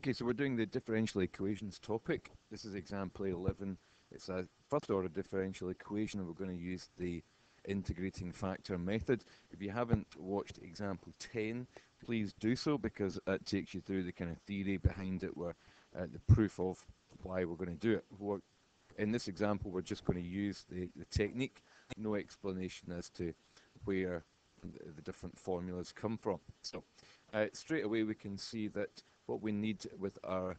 Okay, so we're doing the differential equations topic. This is example 11. It's a first order differential equation and we're going to use the integrating factor method. If you haven't watched example 10, please do so because it takes you through the kind of theory behind it, where uh, the proof of why we're going to do it. We're, in this example, we're just going to use the, the technique, no explanation as to where the, the different formulas come from. So uh, straight away we can see that what we need with our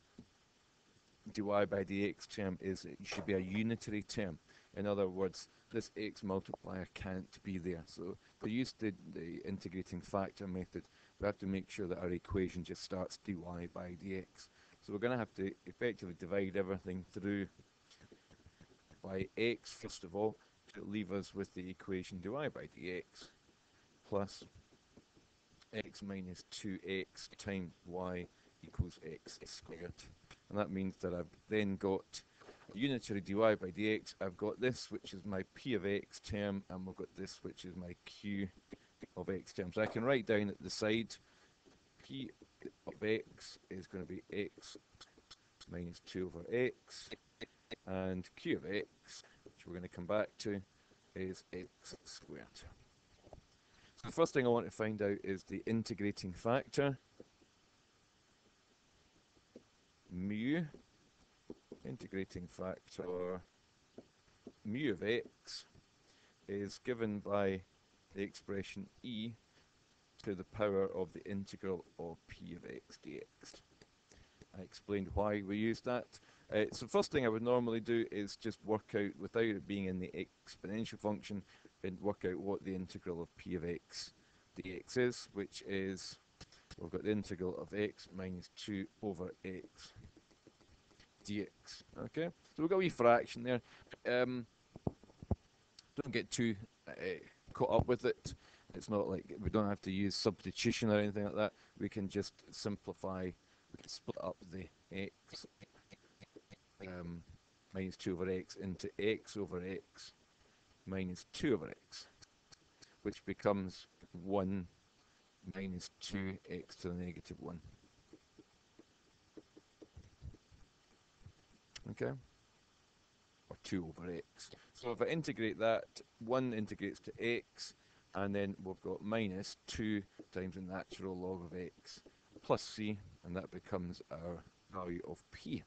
dy by dx term is it should be a unitary term. In other words, this x multiplier can't be there. So to use the, the integrating factor method, we have to make sure that our equation just starts dy by dx. So we're going to have to effectively divide everything through by x first of all to leave us with the equation dy by dx plus x minus 2x times y equals x squared. And that means that I've then got unitary dy by dx. I've got this, which is my p of x term, and we've got this, which is my q of x term. So I can write down at the side, p of x is going to be x minus 2 over x, and q of x, which we're going to come back to, is x squared. So the first thing I want to find out is the integrating factor. Mu integrating factor mu of x is given by the expression e to the power of the integral of p of x dx. I explained why we use that. Uh, so first thing I would normally do is just work out, without it being in the exponential function, and work out what the integral of p of x dx is, which is, we've got the integral of x minus 2 over x dx. Okay, so we've got a wee fraction there. Um, don't get too uh, caught up with it. It's not like we don't have to use substitution or anything like that. We can just simplify. We can split up the x um, minus 2 over x into x over x minus 2 over x, which becomes 1 minus 2x to the negative 1. Okay? Or 2 over x. So if I integrate that, 1 integrates to x, and then we've got minus 2 times the natural log of x plus c, and that becomes our value of p.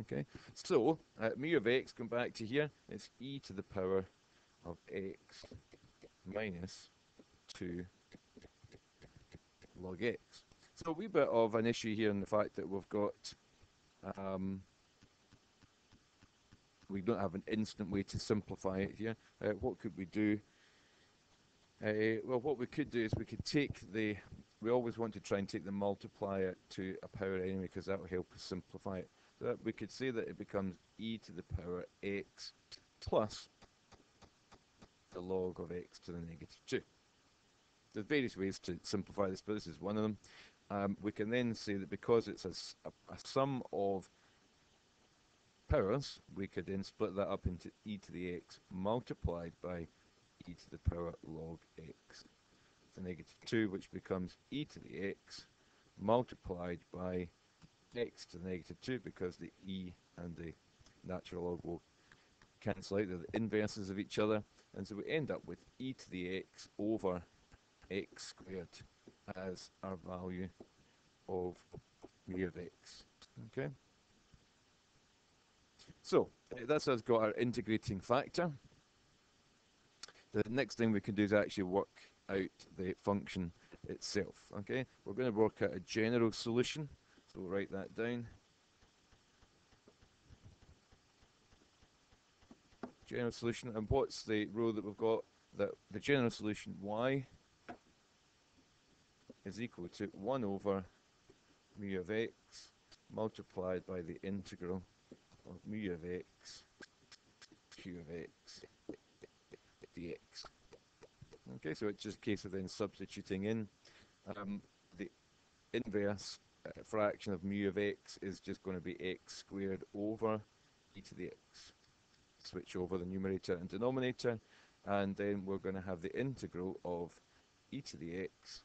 Okay, so uh, mu of x, come back to here, it's e to the power of x minus 2 log x. So a wee bit of an issue here in the fact that we've got, um, we don't have an instant way to simplify it here. Uh, what could we do? Uh, well, what we could do is we could take the, we always want to try and take the multiplier to a power anyway because that will help us simplify it. So that we could say that it becomes e to the power x plus the log of x to the negative 2. There's various ways to simplify this, but this is one of them. Um, we can then say that because it's a, a, a, sum of powers, we could then split that up into e to the x multiplied by e to the power log x to negative 2, which becomes e to the x multiplied by x to the negative 2 because the e and the natural log will cancel out. They're the inverses of each other. And so we end up with e to the x over x squared as our value of mu of x. Okay. So eh, that's has got our integrating factor. The next thing we can do is actually work out the function itself. Okay, we're going to work out a general solution. So we'll write that down. General solution, and what's the row that we've got? That the general solution y is equal to 1 over mu of x multiplied by the integral of mu of x q of x dx. Okay, so it's just a case of then substituting in um, the inverse uh, fraction of mu of x is just going to be x squared over e to the x. Switch over the numerator and denominator, and then we're going to have the integral of e to the x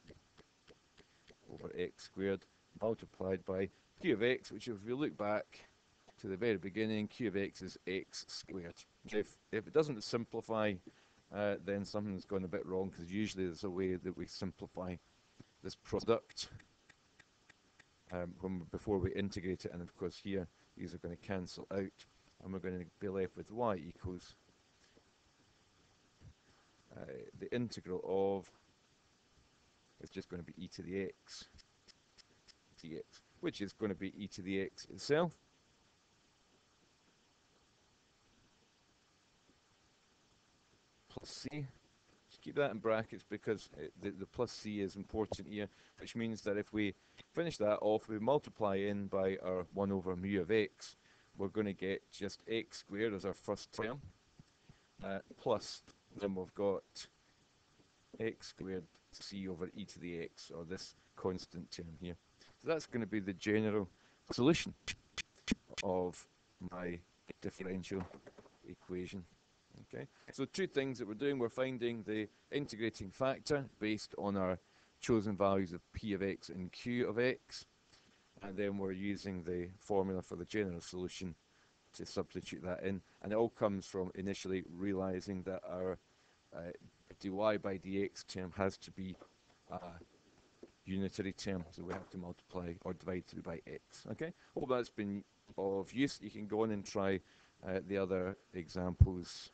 over x squared multiplied by q of x, which if we look back to the very beginning, q of x is x squared. If, if it doesn't simplify, uh, then something's gone a bit wrong because usually there's a way that we simplify this product um, when before we integrate it and of course here these are going to cancel out and we're going to be left with y equals uh, the integral of is just going to be e to the x dx which is going to be e to the x itself plus c. Just keep that in brackets because it, the, the plus c is important here which means that if we finish that off we multiply in by our 1 over mu of x we're going to get just x squared as our first term. Uh, plus then we've got x squared c over e to the x or this constant term here. So that's going to be the general solution of my differential equation Okay, so two things that we're doing, we're finding the integrating factor based on our chosen values of p of x and q of x, and then we're using the formula for the general solution to substitute that in, and it all comes from initially realizing that our uh, dy by dx term has to be a unitary term, so we have to multiply or divide through by x. Okay, hope that's been of use. You can go on and try uh, the other examples